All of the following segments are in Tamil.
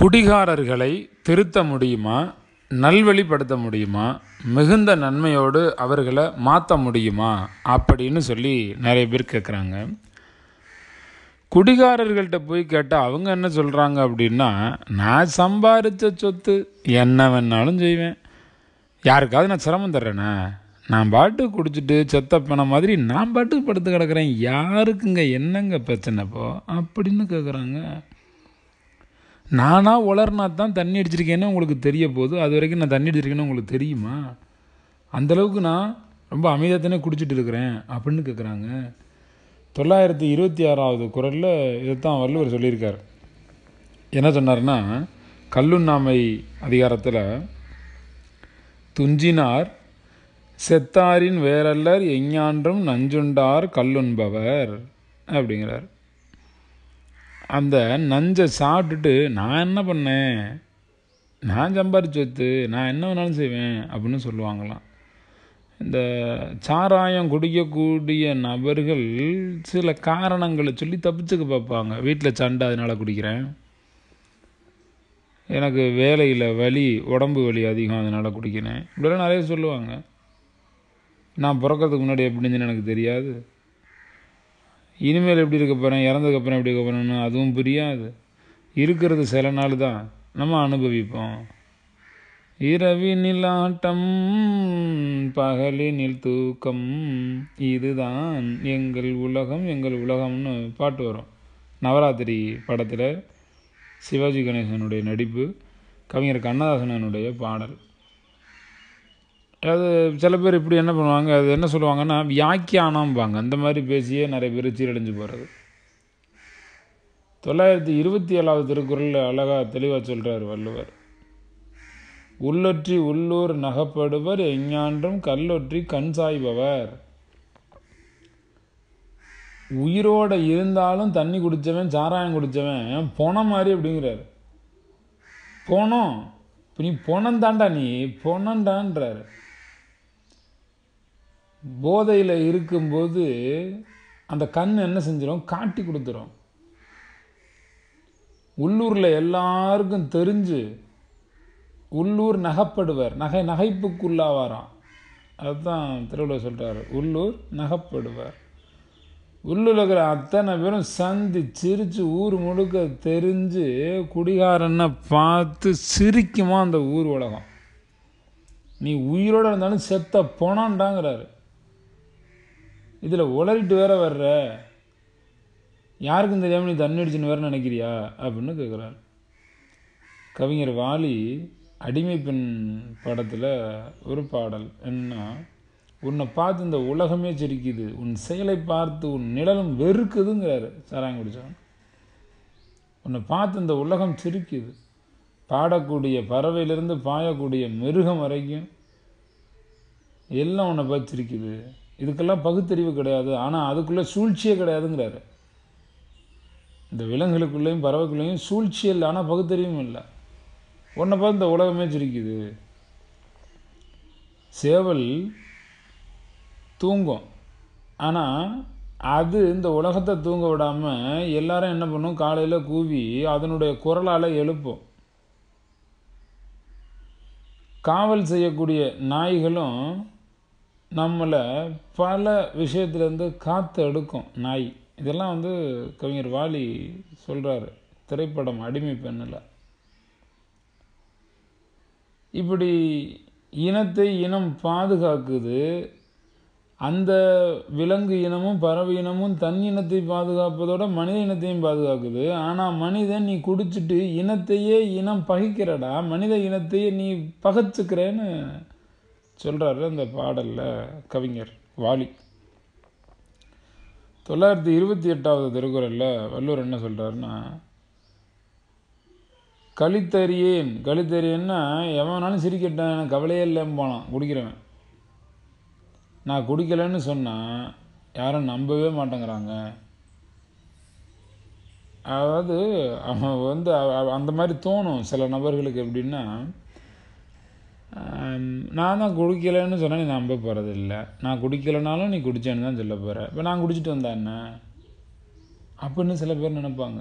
குடிகாரர்களை திருத்த முடியுமா? நல்வழிப்படுத்த முடியுமா? மிகுந்த நன்மையோடு அவர்களை மாற்ற முடியுமா? அப்படின்னு சொல்லி நிறைய பேர் கேட்குறாங்க குடிகாரர்கள்ட்ட போய் கேட்டால் அவங்க என்ன சொல்கிறாங்க அப்படின்னா நான் சம்பாரித்த சொத்து என்ன வேணாலும் செய்வேன். யாருக்காவது நான் சிரமம் தர்றேனே? நான் பாட்டு குடிச்சிட்டு செத்த பணம் மாதிரி நான் பாட்டுக்கு படுத்து கிடக்குறேன். யாருக்குங்க என்னங்க பிரச்சனைப்போ அப்படின்னு கேட்குறாங்க நானாக உளர்னா தான் தண்ணி அடிச்சிருக்கேன்னு உங்களுக்கு தெரிய போகுது அது வரைக்கும் நான் தண்ணி அடிச்சிருக்கேன்னு உங்களுக்கு தெரியுமா? அந்தளவுக்கு நான் ரொம்ப அமைதியாகத்தானே குடிச்சிட்டு இருக்கிறேன் அப்படின்னு கேட்குறாங்க தொள்ளாயிரத்தி இருபத்தி ஆறாவது குரலில் இதைத்தான் வள்ளுவர் சொல்லியிருக்கார். என்ன சொன்னார்னா கல்லுண்ணாமை அதிகாரத்தில் துஞ்சினார் செத்தாரின் வேறல்லர் எஞ்ஞான்றும் நஞ்சுண்டார் கல்லுண்பவர் அப்படிங்கிறார். அந்த நஞ்சை சாப்பிட்டுட்டு நான் என்ன பண்ணேன்? நான் சம்பாரிச்சு வைத்து நான் என்ன வேணாலும் செய்வேன் அப்படின்னு சொல்லுவாங்களாம். இந்த சாராயம் குடிக்கக்கூடிய நபர்கள் சில காரணங்களை சொல்லி தப்பிச்சுக்க பார்ப்பாங்க. வீட்டில் சண்டை அதனால் குடிக்கிறேன். எனக்கு வேலையில் வலி உடம்பு வலி அதிகம் அதனால் குடிக்கிறேன். இப்படிலாம் நிறைய சொல்லுவாங்க. நான் பிறக்கிறதுக்கு முன்னாடி எப்படின்னு எனக்கு தெரியாது. இனிமேல் எப்படி இருக்க போகிறேன் இறந்ததுக்கப்புறம் எப்படி இருக்க போகிறேன்னு அதுவும் புரியாது. இருக்கிறது சில நாள் தான். நம்ம அனுபவிப்போம். இரவினில் ஆட்டம் பகலினில் தூக்கம். இதுதான் எங்கள் உலகம் எங்கள் உலகம்னு பாட்டு வரும். நவராத்திரி படத்தில் சிவாஜி கணேசனுடைய நடிப்பு கவிஞர் கண்ணதாசனனுடைய பாடல். அது சில பேர் இப்படி என்ன பண்ணுவாங்க அது என்ன சொல்லுவாங்கன்னா வியாக்கியானம்பாங்க. அந்த மாதிரி பேசியே நிறைய பேர் சீரழிஞ்சு போகிறது தொள்ளாயிரத்தி இருபத்தி ஏழாவது திருக்குறளில் அழகாக தெளிவாக சொல்கிறார் வள்ளுவர். உள்ளொற்றி உள்ளூர் நகப்படுவர் எஞ்ஞான்றும் கல்லொற்றி கண் சாய்பவர். உயிரோட இருந்தாலும் தண்ணி குடித்தவன் சாராயம் குடித்தவன் பொண மாதிரி அப்படிங்கிறார். போனோம்? இப்போ நீ பொணம் தாண்டா நீ பொணண்டான்றார் போதையில் இருக்கும்போது அந்த கண் என்ன செஞ்சிடும் காட்டி கொடுத்துரும். உள்ளூரில் எல்லாருக்கும் தெரிஞ்சு உள்ளூர் நகைப்படுவர். நகை நகைப்புக்குள்ளாவாராம். அதுதான் திருவள்ளுவர் சொல்கிறார் உள்ளூர் நகைப்படுவர். உள்ளூரில் இருக்கிற அத்தனை பேரும் சந்தி சிரித்து ஊர் முழுக்க தெரிஞ்சு குடிகாரனை பார்த்து சிரிக்குமா அந்த ஊர் உலகம். நீ உயிரோடு இருந்தாலும் செத்த போனான்டாங்கிறாரு. இதில் உளறிட்டு வேற வர்ற. யாருக்கும் தெரியாமல் நீ தண்ணி அடிச்சுன்னு வேற நினைக்கிறியா? அப்படின்னு கேட்குறாரு கவிஞர் வாலி அடிமை பெண் படத்தில் ஒரு பாடல். என்ன உன்னை பார்த்து இந்த உலகமே சிரிக்குது. உன் செயலை பார்த்து உன் நிழலும் வெறுக்குதுங்கிறாரு சாராயம் குடிச்சவன் உன்னை பார்த்து இந்த உலகம் சிரிக்குது. பாடக்கூடிய பறவையிலிருந்து பாயக்கூடிய மிருகம் வரைக்கும் எல்லாம் உன்னை பார்த்து சிரிக்குது. இதுக்கெல்லாம் பகுத்தறிவு கிடையாது. ஆனால் அதுக்குள்ளே சூழ்ச்சியே கிடையாதுங்கிறாரு. இந்த விலங்குகளுக்குள்ளேயும் பறவைக்குள்ளேயும் சூழ்ச்சி இல்லை. ஆனால் பகுத்தறிவும் இல்லை. உன்னை பார்த்து இந்த உலகமே சிரிக்குது. சேவல் தூங்கும். ஆனால் அது இந்த உலகத்தை தூங்க விடாமல் எல்லாரும் என்ன பண்ணும்? காலையில் கூவி அதனுடைய குரலால் எழுப்பும். காவல் செய்யக்கூடிய நாய்களும் நம்மளை பல விஷயத்துலேருந்து காற்று எடுக்கும் நாய். இதெல்லாம் வந்து கவிஞர் வாலி சொல்கிறாரு திரைப்படம் அடிமை பெண்ணில். இப்படி இனத்தை இனம் பாதுகாக்குது. அந்த விலங்கு இனமும் பறவை இனமும் தன் இனத்தை பாதுகாப்பதோட மனித இனத்தையும் பாதுகாக்குது. ஆனால் மனிதன் நீ குடிச்சிட்டு இனத்தையே இனம் பகைக்கிறடா மனித இனத்தையே நீ பகைச்சுக்கிறேன்னு சொல்கிறாரு அந்த பாடலில் கவிஞர் வாலி. தொள்ளாயிரத்தி இருபத்தி எட்டாவது திருக்குறளில் வள்ளுவர் என்ன சொல்கிறாருன்னா கழித்தறியேன். கழித்தறியேன்னா எவனாலும் சிரிக்கட்டேன் எனக்கு கவலையே இல்லைன்னு போனான் குடிக்கிறவன். நான் குடிக்கலைன்னு சொன்னால் யாரும் நம்பவே மாட்டேங்கிறாங்க. அதாவது அவன் வந்து அந்த மாதிரி தோணும் சில நபர்களுக்கு எப்படின்னா நான் தான் குடிக்கலைன்னு சொன்னால் நீ நம்ப போகிறது இல்லை. நான் குடிக்கலைனாலும் நீ குடிச்சேன்னு தான் சொல்ல போகிற இப்போ நான் குடிச்சிட்டு வந்தேன் என்ன? அப்படின்னு சில பேர் நினைப்பாங்க.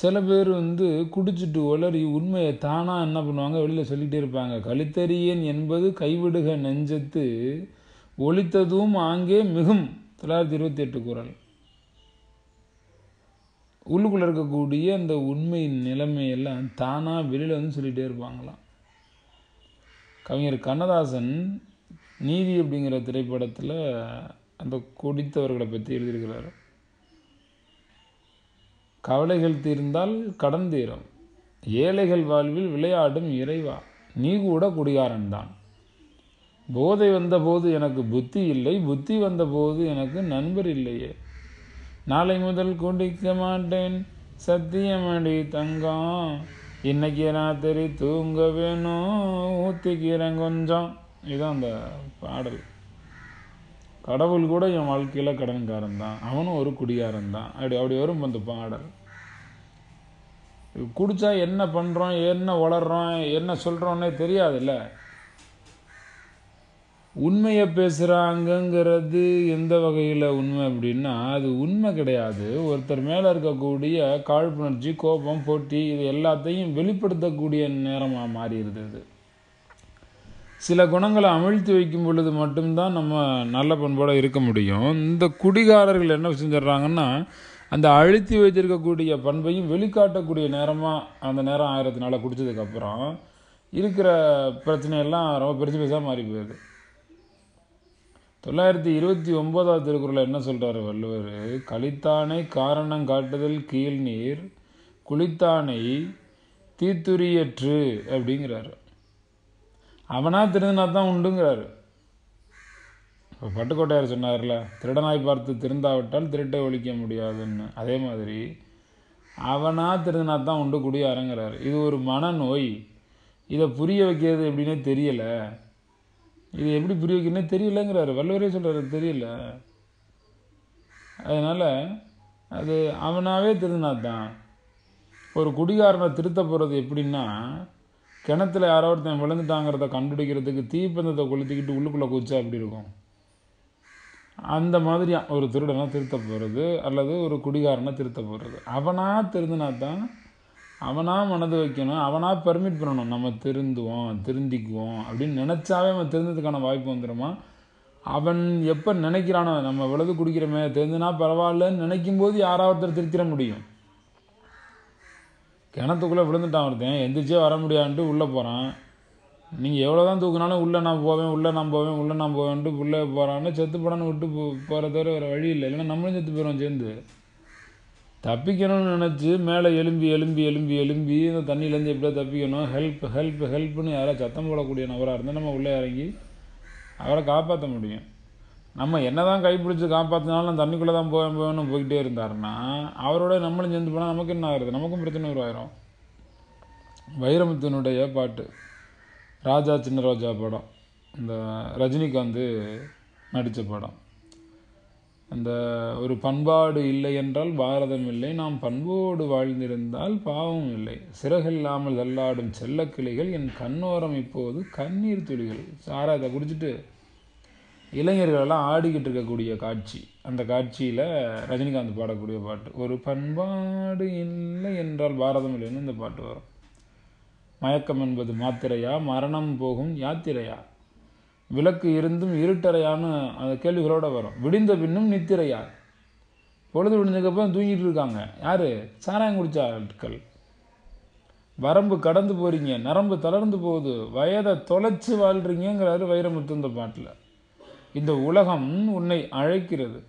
சில பேர் வந்து குடிச்சிட்டு உளறி உண்மையை தானாக என்ன பண்ணுவாங்க? வெளியில் சொல்லிகிட்டே இருப்பாங்க. கழுத்தறியன் என்பது கைவிடுக நெஞ்சத்து ஒழித்ததும் ஆங்கே மிகும். தொள்ளாயிரத்தி இருபத்தி எட்டு குரல். உள்ளுக்குள்ளே இருக்கக்கூடிய அந்த உண்மையின் நிலைமையெல்லாம் தானாக வெளியில் வந்து சொல்லிகிட்டே இருப்பாங்களாம். கவிஞர் கண்ணதாசன் நீதி அப்படிங்கிற திரைப்படத்தில் அந்த குடித்தவர்களை பற்றி எழுதியிருக்கிறார். கவலைகள் தீர்ந்தால் கடன் தீரும். ஏழைகள் வாழ்வில் விளையாடும் இறைவா நீ கூட குடிகாரன்தான் போதை வந்தபோது எனக்கு புத்தி இல்லை புத்தி வந்தபோது எனக்கு நண்பர் இல்லையே. நாளை முதல் குடிக்க மாட்டேன். சத்தியமடி தங்கம் இன்னைக்கு ராத்திரி தூங்க வேணும். ஊற்றிக்கிறேன் கொஞ்சம். இதுதான் அந்த பாடல். கடவுள் கூட என் வாழ்க்கையில் கடன்காரன் தான். அவனும் ஒரு குடிகாரன் தான். அப்படி அப்படி வரும் அந்த பாடல். குடித்தா என்ன பண்ணுறோம் என்ன வளர்றோம் என்ன சொல்கிறோன்னே தெரியாதுல்ல. உண்மையை பேசுகிறாங்கங்கிறது எந்த வகையில் உண்மை அப்படின்னா அது உண்மை கிடையாது. ஒருத்தர் மேலே இருக்கக்கூடிய காழ்ப்புணர்ச்சி கோபம் போட்டி இது எல்லாத்தையும் வெளிப்படுத்தக்கூடிய நேரமாக மாறிடுது இது. சில குணங்களை அமிழ்த்தி வைக்கும் பொழுது மட்டும்தான் நம்ம நல்ல பண்போடு இருக்க முடியும். இந்த குடிகாரர்கள் என்ன செஞ்சிடறாங்கன்னா அந்த அழுத்தி வைத்திருக்கக்கூடிய பண்பையும் வெளிக்காட்டக்கூடிய நேரமாக அந்த நேரம் ஆயிரத்தினால குடித்ததுக்கப்புறம் இருக்கிற பிரச்சனையெல்லாம் ரொம்ப பெருசு பெருசாக மாறி போயிடுது. தொள்ளாயிரத்தி இருபத்தி ஒம்போதாவது திருக்குறளில் என்ன சொல்கிறாரு வள்ளுவர்? கழித்தானை காரணம் காட்டுதல் கீழ் நீர் குளித்தானை தீத்துரியற்று அப்படிங்கிறாரு. அவனா திருந்தினா தான் உண்டுங்கிறாரு. இப்போ பட்டுக்கோட்டையார் சொன்னார்ல திருடனாய் பார்த்து திருந்தாவிட்டால் திருட்டை ஒழிக்க முடியாதுன்னு. அதே மாதிரி அவனாக திருந்தினா தான் உண்டு குடியாரங்கிறார். இது ஒரு மனநோய். இதை புரிய வைக்கிறது எப்படின்னே தெரியலை. இது எப்படி புரிய வைக்கணும்னே தெரியலங்கிறாரு. வள்ளுவரே சொல்கிறாரு தெரியல. அதனால் அது அவனாவே திருந்தினா தான் ஒரு குடிகாரனை திருத்த போகிறது எப்படின்னா கிணத்துல யாரோ ஒருத்தன் விழுந்துட்டாங்கிறத கண்டுபிடிக்கிறதுக்கு தீப்பந்தத்தை கொளுத்திக்கிட்டு உள்ளுக்குள்ளே குச்சா அப்படி இருக்கும்? அந்த மாதிரியா ஒரு திருடனை திருத்த போகிறது அல்லது ஒரு குடிகாரனை திருத்த போகிறது அவனாக திருந்தினா தான் அவனாக மனது வைக்கணும் அவனாக பெர்மிட் பண்ணணும். நம்ம திருந்துவோம் திருந்திக்குவோம் அப்படின்னு நினச்சாவே அவன் திருந்ததுக்கான வாய்ப்பு வந்துடுமா அவன் எப்போ நினைக்கிறானோ நம்ம விளது குடிக்கிறோமே தெரிஞ்சுனா பரவாயில்லன்னு நினைக்கும் போது யாராவது ஒருத்தர் திருத்திட முடியும்? கிணத்துக்குள்ளே விழுந்துட்டான் ஒருத்தன் எந்திரிச்சே வர முடியான்ட்டு உள்ளே போகிறான் நீங்கள் எவ்வளோ தான் தூக்குனாலும் உள்ளே நான் போவேன் உள்ளே நான் போவேன் உள்ளே நான் போவேன்ட்டு உள்ளே போகிறான்னு செத்து போடான்னு விட்டு போ போகிற தவிர வேறு வழி இல்லை. இல்லைன்னா நம்மளும் செத்து போயிடும் சேர்ந்து. தப்பிக்கணும்னு நினச்சி மேலே எலும்பி எலும்பி எலும்பி எலும்பி இந்த தண்ணியிலேருந்து எப்படியோ தப்பிக்கணும். ஹெல்ப் ஹெல்ப் ஹெல்ப்னு யாராவது சத்தம் போடக்கூடிய நபராக இருந்தால் நம்ம உள்ளே இறங்கி அவரை காப்பாற்ற முடியும். நம்ம என்ன தான் கைப்பிடிச்சி காப்பாற்றினாலும் தண்ணிக்குள்ளே தான் போவேன் போவேன்னு போய்கிட்டே இருந்தாருன்னா அவரோட நம்மளும் சேர்ந்து போனால் நமக்கு என்ன ஆகுறது நமக்கும் பிரச்சனை உருவாயிரும். வைரமுத்தினுடைய பாட்டு ராஜா சின்ன ரோஜா படம். இந்த ரஜினிகாந்த் நடித்த படம். அந்த ஒரு பண்பாடு இல்லை என்றால் பாரதம் இல்லை. நாம் பண்போடு வாழ்ந்திருந்தால் பாவம் இல்லை. சிறகில்லாமல் தள்ளாடும் செல்லக்கிளைகள் என் கண்ணோரம் இப்போது கண்ணீர் துளிகள். சாராயத்தை குடிச்சிட்டு இளைஞர்களெல்லாம் ஆடிக்கிட்டு இருக்கக்கூடிய காட்சி. அந்த காட்சியில் ரஜினிகாந்த் பாடக்கூடிய பாட்டு. ஒரு பண்பாடு இல்லை என்றால் பாரதம் இல்லைன்னு இந்த பாட்டு வரும். மயக்கம் என்பது மாத்திரையா? மரணம் போகும் யாத்திரையா? விளக்கு இருந்தும் இருட்டறையான்னு அந்த கேள்விகளோடு வரும். விடிந்த பின்னும் நித்திரையார் பொழுது விடிஞ்சதுக்கப்புறம் தூங்கிட்டு இருக்காங்க. யார்? சாராயம் குடித்த ஆட்கள். வரம்பு கடந்து போகிறீங்க நரம்பு தளர்ந்து போகுது. வயதை தொலைச்சி வாழ்கிறீங்கிறாரு வைரமுத்து இந்த பாட்டில். இந்த உலகம் உன்னை அழைக்கிறது.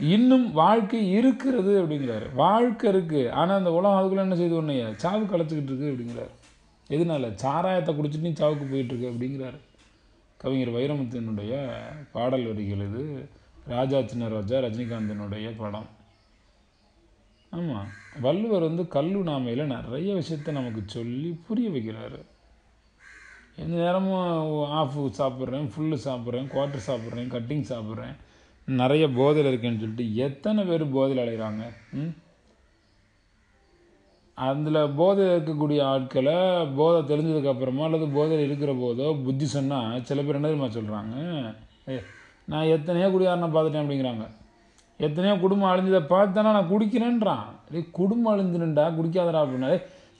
இன்னும் வாழ்க்கை இருக்கிறது அப்படிங்கிறாரு. வாழ்க்கை இருக்குது ஆனால் அந்த உலகம் அதுக்குள்ள என்ன செய்து உன்னைய? சாவு கலைச்சிக்கிட்டு இருக்கு அப்படிங்கிறாரு. எதனால? சாராயத்தை குடிச்சிட்டு நீ சாவுக்கு போயிட்டுருக்கு அப்படிங்கிறாரு. கவிஞர் வைரமுத்தினுடைய பாடல் வரிகள் இது. ராஜா சின்ன ராஜா ரஜினிகாந்தினுடைய படம். ஆமாம் வள்ளுவர் வந்து கல்லு நாமையில் நிறைய விஷயத்த நமக்கு சொல்லி புரிய வைக்கிறாரு. எந்த நேரமும் ஆஃபு சாப்பிட்றேன் ஃபுல்லு சாப்பிட்றேன் குவார்ட்டர் சாப்பிட்றேன் கட்டிங் சாப்பிட்றேன். நிறைய போதையில் இருக்கேன்னு சொல்லிட்டு எத்தனை பேர் போதையில் அலைகிறாங்க ம்? அதில் போதையில் இருக்கக்கூடிய ஆட்களை போதை தெரிஞ்சதுக்கப்புறமா அல்லது போதையில் இருக்கிற போதோ புத்தி சொன்னால் சில பேர் என்ன தெரியுமா சொல்கிறாங்க ஏ நான் எத்தனையோ குடியாரனை பார்த்துட்டேன் அப்படிங்கிறாங்க. எத்தனையோ குடும்பம் அழிஞ்சதை பார்த்தேன்னா நான் குடிக்கிறேன்றான். டேய் குடும்பம் அழிஞ்சு குடிக்காதடா அப்படின்னா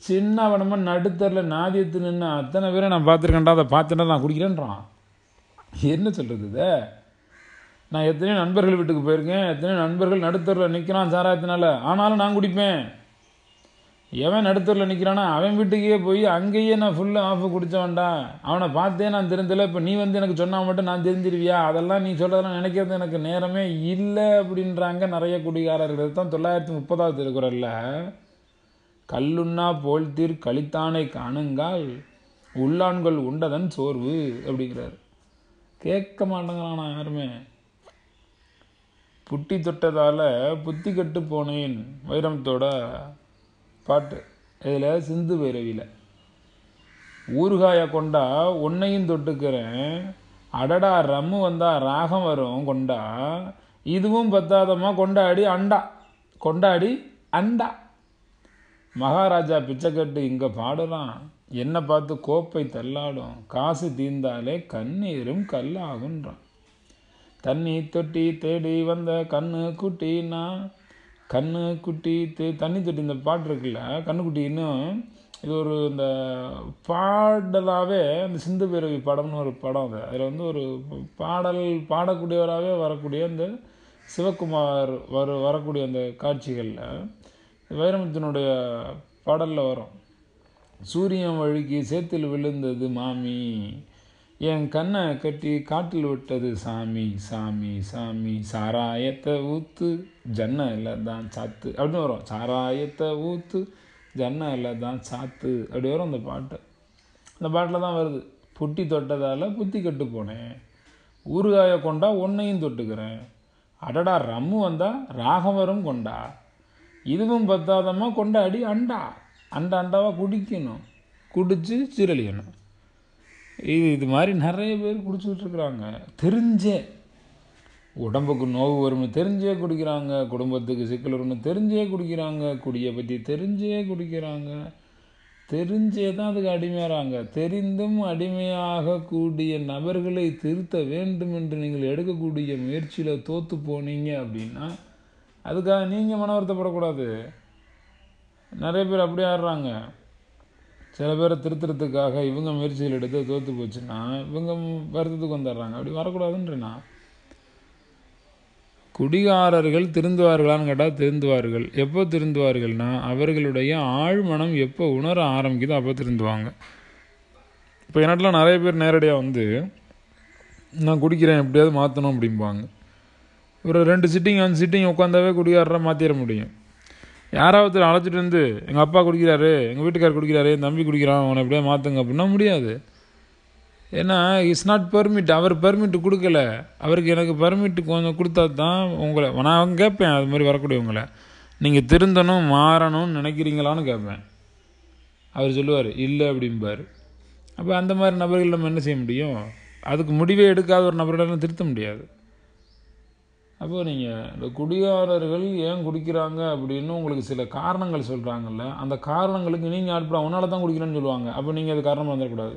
சின்ன வனமா நடுத்தரில் நாதியத்து நின்று அத்தனை பேரை நான் பார்த்துருக்கேன்டா அதை பார்த்துட்டா நான் குடிக்கிறேன்றான். என்ன சொல்கிறது இதை? நான் எத்தனையோ நண்பர்கள் வீட்டுக்கு போயிருக்கேன் எத்தனையோ நண்பர்கள் நடுத்தரில் நிற்கிறான் சாராயத்தினால ஆனாலும் நான் குடிப்பேன். எவன் நடுத்தரில் நிற்கிறானா அவன் வீட்டுக்கே போய் அங்கேயே நான் ஃபுல்லாக ஆஃப் குடித்தவன்டா அவனை பார்த்தே நான் தெரிஞ்சல. இப்போ நீ வந்து எனக்கு சொன்னால் மட்டும் நான் தெரிஞ்சிருவியா? அதெல்லாம் நீ சொல்கிறதெல்லாம் நினைக்கிறது எனக்கு நேரமே இல்லை அப்படின்றாங்க நிறைய குடிகாரர்கள். தான் தொள்ளாயிரத்தி முப்பதாவது திருக்குறளில். கல்லுண்ணா போல்தீர் கழித்தானை காணுங்கால் உள்ளான்கள் உண்டதன் சோர்வு அப்படிங்கிறார். கேட்க மாட்டேங்கிறானா யாருமே. புட்டி தொட்டதால் புத்தி கட்டு போனேன் வைரமத்தோட பாட்டு. இதில் சிந்து பைரவியில் ஊறுகாயை கொண்டா உன்னையும் தொட்டுக்கிறேன். அடடா ரம்மு வந்தால் ராகம் வரும் கொண்டா. இதுவும் பத்தாதம்மா கொண்டாடி அண்டா. கொண்டாடி அண்டா. மகாராஜா பிச்சைக்கட்டு இங்கே பாடலாம் என்னை பார்த்து கோப்பை தள்ளாடும். காசு தீர்ந்தாலே கண்ணீரும் கல்லாகுன்றான். தண்ணி தொட்டி தேடி வந்த கண்ணு குட்டின்னா கண்ணு குட்டி தே தண்ணி தொட்டி இந்த பாட்டு இருக்குல்ல கண்ணுக்குட்டி இன்னும் இது ஒரு இந்த பாடலாகவே இந்த சிந்து பேரவி படம்னு ஒரு படம் அது. அதில் வந்து ஒரு பாடல் பாடக்கூடியவராகவே வரக்கூடிய இந்த சிவகுமார் வர வரக்கூடிய அந்த காட்சிகளில் வைரமுத்தினுடைய பாடலில் வரும். சூரியன் வழுக்கி சேத்தில் விழுந்தது மாமி என் கண்ணை கட்டி காட்டில் விட்டது சாமி சாமி சாமி. சாராயத்தை ஊத்து ஜன்னலில் தான் சாத்து. அப்படின்னு வரும். சாராயத்தை ஊத்து ஜன்னலில் தான் சாத்து. அப்படி வரும் அந்த பாட்டு. அந்த பாட்டில் தான் வருது. புட்டி தொட்டதால் புத்தி கெட்டு போனேன். ஊறுகாயை கொண்டா ஒன்னையும் தொட்டுக்கிறேன். அடடா ரம்மு வந்தா ராகவரும் கொண்டா. இதுவும் பத்தாதம்மா கொண்டாடி அண்டா. அண்டா அண்டாவாக குடிக்கணும். குடித்து சீரழியணும் இது இது மாதிரி நிறைய பேர் குடிச்சிட்டு தெரிஞ்சே உடம்புக்கு நோவு வரும்னு தெரிஞ்சே குடிக்கிறாங்க குடும்பத்துக்கு சிக்கல் வரும்னு தெரிஞ்சே குடிக்கிறாங்க குடியை பற்றி தெரிஞ்சே குடிக்கிறாங்க. தெரிஞ்சே தான் அதுக்கு அடிமையாகிறாங்க தெரிந்தும் அடிமையாகக்கூடிய நபர்களை திருத்த வேண்டும் என்று நீங்கள் எடுக்கக்கூடிய முயற்சியில் தோற்று போனீங்க அப்படின்னா அதுக்காக நீங்கள் மன வருத்தப்படக்கூடாது. நிறைய பேர் அப்படியே ஆடுறாங்க. சில பேரை திருத்துறதுக்காக இவங்க முயற்சிகள் எடுத்து தோற்று போச்சுன்னா இவங்க வருத்தத்துக்கு வந்துடுறாங்க. அப்படி வரக்கூடாதுன்றேண்ணா. குடிகாரர்கள் திருந்துவார்களான்னு கேட்டால் திருந்துவார்கள். எப்போ திருந்துவார்கள்னா அவர்களுடைய ஆழ்மனம் எப்போ உணர ஆரம்பிக்குதோ அப்போ திருந்துவாங்க. இப்போ என்னாட்டில் நிறைய பேர் நேரடியாக வந்து நான் குடிக்கிறேன் எப்படியாவது மாற்றணும் அப்படிம்பாங்க. ஒரு ரெண்டு சிட்டிங் அஞ்சு சிட்டிங் உட்காந்தாவே குடிகாரரை மாற்றிட முடியும். யாராவது அழைச்சிட்டு வந்து எங்கள் அப்பா குடிக்கிறாரு எங்கள் வீட்டுக்காரர் குடிக்கிறாரு என் தம்பி குடிக்கிறான் அவனை எப்படியா மாற்றுங்க அப்படின்னா முடியாது. ஏன்னா இட்ஸ் நாட் பெர்மிட் அவர் பெர்மிட் கொடுக்கல. அவருக்கு எனக்கு பெர்மிட் கொஞ்சம் கொடுத்தா தான் உங்களை நான் கேட்பேன் அது மாதிரி வரக்கூடியவங்களை நீங்கள் திருந்தணும் மாறணும்னு நினைக்கிறீங்களான்னு கேட்பேன் அவர் சொல்லுவார் இல்லை அப்படிம்பார். அப்போ அந்த மாதிரி நபர்கள் நம்ம என்ன செய்ய முடியும்? அதுக்கு முடிவே எடுக்காத ஒரு நபர்களெல்லாம் திருத்த முடியாது. அப்போது நீங்கள் இந்த குடிகாரர்கள் ஏன் குடிக்கிறாங்க அப்படின்னு உங்களுக்கு சில காரணங்கள் சொல்கிறாங்கல்ல அந்த காரணங்களுக்கு நீங்கள் ஆட்பட உன்னால தான் குடிக்கிறேன்னு சொல்லுவாங்க. அப்போ நீங்கள் அது காரணமாக வந்துடக்கூடாது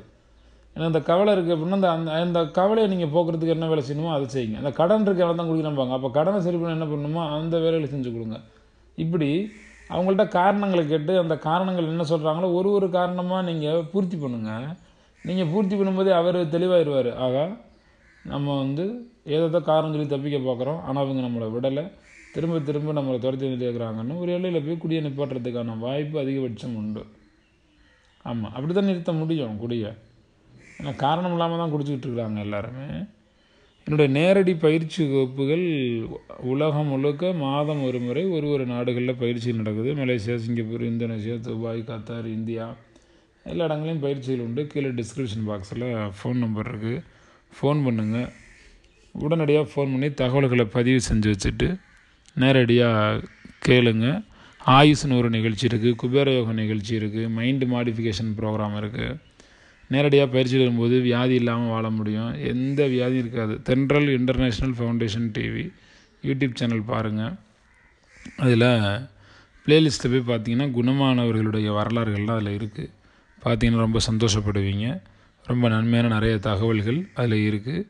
ஏன்னா அந்த கவலை இருக்குது அப்படின்னா அந்த அந்த அந்த கவலையை நீங்கள் போக்குறதுக்கு என்ன வேலை செய்யணுமோ அதை செய்யுங்க. அந்த கடன் இருக்க தான் குடிக்கிறேன்பாங்க. அப்போ கடனை சரி பண்ண என்ன பண்ணணுமோ அந்த வேலைகளை செஞ்சு கொடுங்க. இப்படி அவங்கள்ட்ட காரணங்களை கேட்டு அந்த காரணங்கள் என்ன சொல்கிறாங்களோ ஒரு ஒரு காரணமாக நீங்கள் பூர்த்தி பண்ணுங்கள் நீங்கள் பூர்த்தி பண்ணும்போதே அவர் தெளிவாயிடுவார் ஆகா நம்ம வந்து ஏதோ காரணம் சொல்லி தப்பிக்க பார்க்குறோம். ஆனால் அவங்க நம்மளை விடலை. திரும்ப திரும்ப நம்மளை துரத்தி வந்துட்டே ஒரு எல்லையில் போய் குடியை நிப்பாட்டுறதுக்கான வாய்ப்பு அதிகபட்சம் உண்டு. ஆமாம் அப்படி தான் நிறுத்த முடியும் குடியை. ஏன்னா காரணம் இல்லாமல் தான் குடிச்சிக்கிட்டு இருக்கிறாங்க எல்லாருமே. என்னுடைய நேரடி பயிற்சி வகுப்புகள் உலகம் முழுக்க மாதம் ஒரு முறை ஒரு ஒரு நாடுகளில் பயிற்சி நடக்குது. Malaysia Singapore Indonesia Dubai Qatar India. எல்லா இடங்களையும் பயிற்சிகள் உண்டு. கீழே டிஸ்கிரிப்ஷன் பாக்ஸில் ஃபோன் நம்பர் இருக்குது ஃபோன் பண்ணுங்கள் உடனடியாக ஃபோன் பண்ணி தகவல்களை பதிவு செஞ்சு வச்சுட்டு நேரடியாக கேளுங்க. ஆயுஷ்னு ஒரு நிகழ்ச்சி இருக்குது குபேர யோக நிகழ்ச்சி இருக்குது மைண்டு மாடிஃபிகேஷன் ப்ரோக்ராம் இருக்குது நேரடியாக பயிற்சி வரும்போது வியாதி இல்லாமல் வாழ முடியும். எந்த வியாதியும் இருக்காது. Thendral international foundation TV YouTube channel பாருங்கள் அதில் ப்ளேலிஸ்ட்டில் போய் பார்த்தீங்கன்னா குணமானவர்களுடைய வரலாறுகள்லாம் அதில் இருக்குது பார்த்தீங்கன்னா ரொம்ப சந்தோஷப்படுவீங்க. ரொம்ப நன்மையான நிறைய தகவல்கள் அதில் இருக்குது.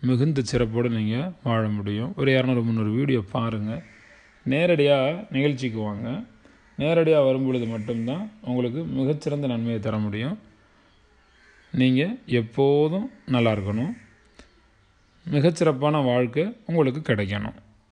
மிகுந்த சிறப்போடு நீங்கள் வாழ முடியும். ஒரு இரநூறு முந்நூறு வீடியோ பாருங்கள் நேரடியாக நிகழ்ச்சிக்கு வாங்க. நேரடியாக வரும்பொழுது மட்டும்தான் உங்களுக்கு மிகச்சிறந்த நன்மையை தர முடியும். நீங்கள் எப்போதும் நல்லா இருக்கணும். மிகச்சிறப்பான வாழ்க்கை உங்களுக்கு கிடைக்கணும்.